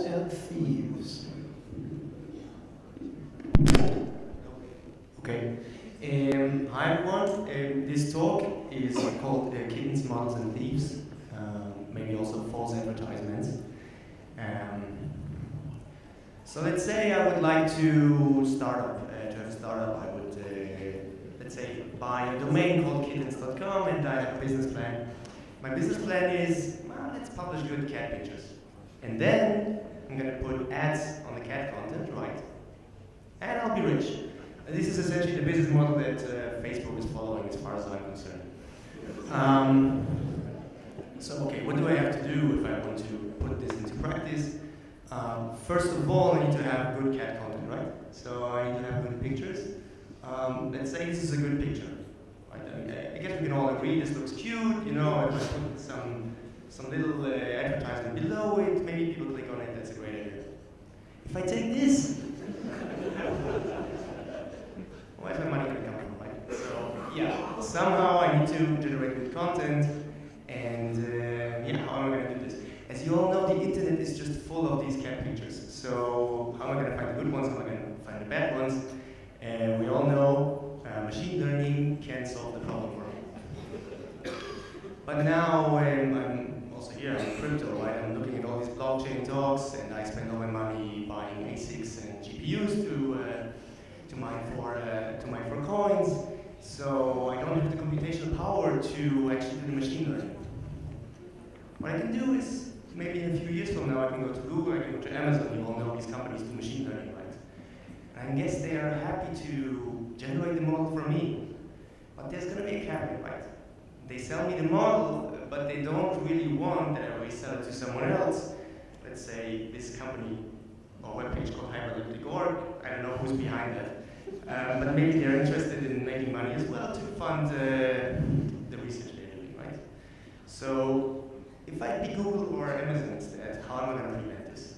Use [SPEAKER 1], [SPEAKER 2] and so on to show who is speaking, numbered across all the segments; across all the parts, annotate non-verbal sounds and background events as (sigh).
[SPEAKER 1] and thieves.
[SPEAKER 2] Okay. Um, hi everyone. Um, this talk is called uh, Kittens, Models and Thieves. Um, maybe also false advertisements. Um, so let's say I would like to start up, uh, to have a startup. I would, uh, let's say, buy a domain called kittens.com and I have a business plan. My business plan is, well, let's publish good cat pictures. And then I'm going to put ads on the cat content, right? And I'll be rich. This is essentially the business model that uh, Facebook is following as far as I'm concerned. Um, so, okay, what do I have to do if I want to put this into practice? Um, first of all, I need to have good cat content, right? So I need to have good pictures. Um, let's say this is a good picture. Right? I, mean, I guess we can all agree this looks cute, you know, I put some, some little uh, advertisement below it, maybe people click on it, that's a great idea. If I take this, (laughs) where's my money to come from, right? So, yeah, somehow I need to generate good content, and uh, yeah, how am I going to do this? As you all know, the internet is just full of these cat pictures. So how am I going to find the good ones? How am I going to find the bad ones? And we all know uh, machine learning can solve the problem for me. But now I'm here in crypto, right? I'm looking at all these blockchain talks, and I spend all my money buying ASICs and GPUs to uh, to mine for uh, to mine for coins. So I don't have the computational power to actually do the machine learning. What I can do is maybe in a few years from now I can go to Google, I can go to Amazon, you all know these companies do machine learning, right? And I guess they are happy to generate the model for me. But there's gonna be a caveat, right? They sell me the model, but they don't really want that I resell it to someone else. Let's say this company or webpage called Hyperelliptic.org, I don't know who's behind that. Um, but maybe they're interested in making money as well to fund uh, the research they're doing, right? So if I pick Google or Amazon instead, how am I going to prevent this?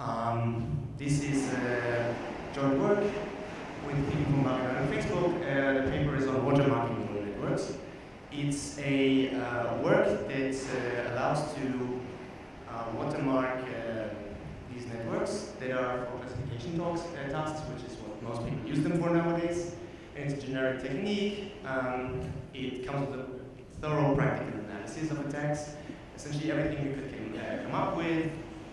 [SPEAKER 2] Um, this is uh, joint work with people from Bar Ilan and Facebook. Uh, the paper is on watermarking neural networks. It's a uh, work that uh, allows to uh, watermark uh, these networks that are for classification talks, tasks, which is what most people use them for nowadays. And it's a generic technique. Um, it comes with a thorough practical analysis of attacks, essentially everything you could can, uh, come up with.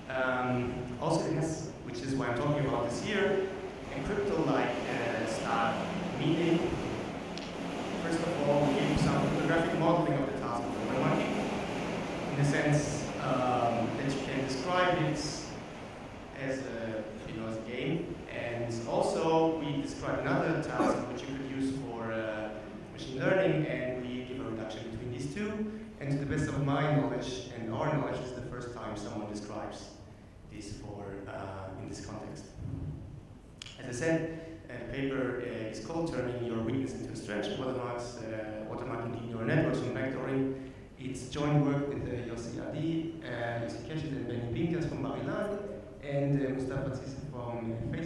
[SPEAKER 2] Um, also, it has, which is why I'm talking about this here, a crypto-like uh, style, meaning, first of all, we give some cryptographic modeling of the task of the money, in the sense um, that you can describe it as a, you know, as a game, and also we describe another task which you could use for uh, machine learning, and we give a reduction between these two. And to the best of my knowledge and our knowledge, is the first time someone describes this for uh, in this context. As I said, uh, the paper uh, is called Turning Your Weakness into Strength, watermarks, uh, watermarking neural networks and backdooring. It's joint work with uh, Yossi Adi, uh, Yossi Keshet and Benny Pinkas from Bar Ilan, and uh, Moustapha Cisse from Facebook.